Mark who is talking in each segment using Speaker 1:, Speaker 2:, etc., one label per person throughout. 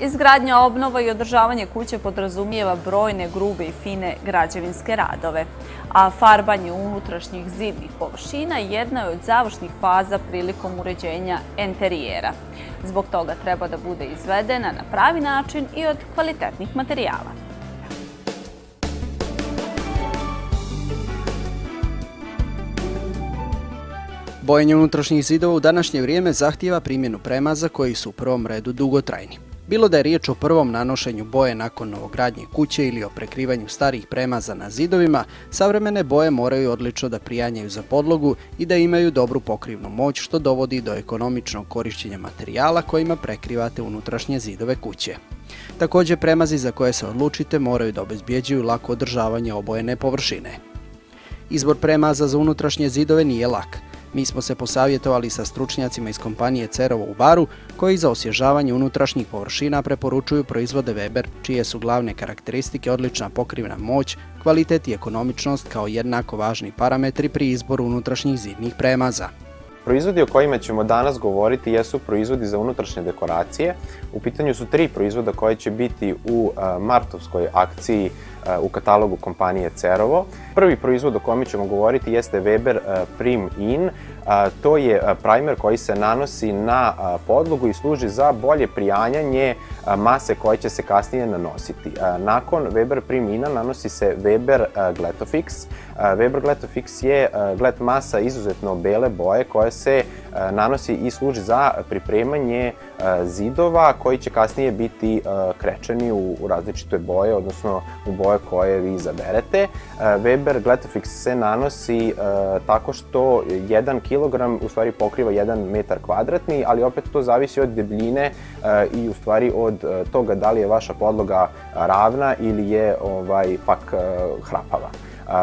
Speaker 1: Izgradnja obnova i održavanje kuće podrazumijeva brojne grube i fine građevinske radove, a farbanje unutrašnjih zidnih površina jedna je od završnih faza prilikom uređenja enterijera. Zbog toga treba da bude izvedena na pravi način i od kvalitetnih materijala.
Speaker 2: Bojenje unutrašnjih zidova u današnje vrijeme zahtijeva primjenu premaza koji su u prvom redu dugotrajni. Bilo da je riječ o prvom nanošenju boje nakon novogradnje kuće ili o prekrivanju starih premaza na zidovima, savremene boje moraju odlično da prijanjaju za podlogu i da imaju dobru pokrivnu moć što dovodi do ekonomičnog korišćenja materijala kojima prekrivate unutrašnje zidove kuće. Također premazi za koje se odlučite moraju da obezbjeđuju lako održavanje obojene površine. Izbor premaza za unutrašnje zidove nije lak. Mi smo se posavjetovali sa stručnjacima iz kompanije Cerovo u Baru, koji za osježavanje unutrašnjih površina preporučuju proizvode Weber, čije su glavne karakteristike odlična pokrivna moć, kvalitet i ekonomičnost kao jednako važni parametri pri izboru unutrašnjih zidnih premaza.
Speaker 3: Proizvodi o kojima ćemo danas govoriti jesu proizvodi za unutrašnje dekoracije. U pitanju su tri proizvoda koje će biti u e, martovskoj akciji u katalogu kompanije Cerovo. Prvi proizvod o kome ćemo govoriti jeste Weber e, Prim In. E, to je e, primer koji se nanosi na podlogu i služi za bolje prijanjanje mase koje će se kasnije nanositi. Nakon Weber Prim Ina nanosi se Weber Gletofix. Weber Gletofix je glet masa izuzetno bele boje koja se E, nanosi i služi za pripremanje e, zidova koji će kasnije biti e, krečeni u različite boje, odnosno u boje koje vi izaberete. Weber Gletofix se nanosi tako što 1 kg u stvari pokriva 1 metar kvadratni, ali opet to zavisi od debljine i u stvari od toga da li je vaša podloga ravna ili je ovaj pak hrapava.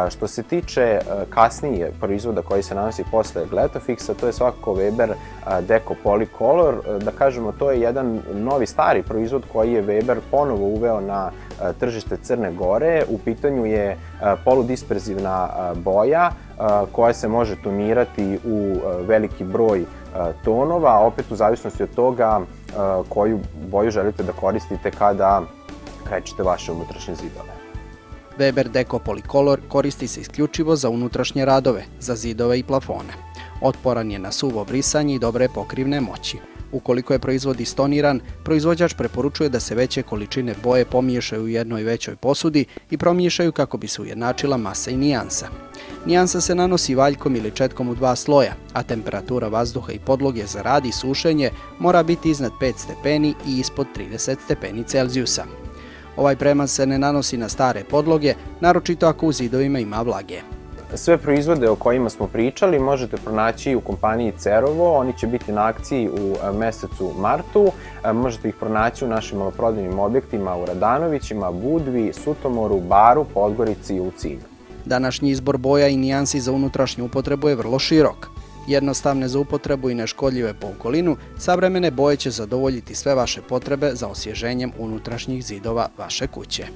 Speaker 3: Što se tiče e, kasnije proizvoda koji se nanosi posle Gletofixa, to je svakako Weber e, Deco Polycolor. E, da kažemo, to je jedan novi stari proizvod koji je Weber ponovo uveo na tržište Crne Gore. U pitanju je poludisperzivna boja koja se može tonirati u veliki broj tonova, opet u zavisnosti od toga koju boju želite da koristite kada krećete vaše unutrašnje zidove.
Speaker 2: Weber Deco Polycolor koristi se isključivo za unutrašnje radove, za zidove i plafone. Otporan je na suvo brisanje i dobre pokrivne moći. Ukoliko je proizvod istoniran, proizvođač preporučuje da se veće količine boje pomiješaju u jednoj većoj posudi i promiješaju kako bi se ujednačila masa i nijansa. Nijansa se nanosi valjkom ili četkom u dva sloja, a temperatura vazduha i podloge za rad i sušenje mora biti iznad 5 stepeni i ispod 30 stepeni Celzijusa. Ovaj premaz se ne nanosi na stare podloge, naročito ako u zidovima ima vlage.
Speaker 3: Sve proizvode o kojima smo pričali možete pronaći u kompaniji Cerovo. Oni će biti na akciji u e, mesecu martu. E, možete ih pronaći u našim maloprodajnim objektima u Radanovićima, Budvi, Sutomoru, Baru, Podgorici i Ulcinju.
Speaker 2: Današnji izbor boja i nijansi za unutrašnju upotrebu je vrlo širok jednostavne za upotrebu i neškodljive po okolinu, savremene boje će zadovoljiti sve vaše potrebe za osvježenjem unutrašnjih zidova vaše kuće.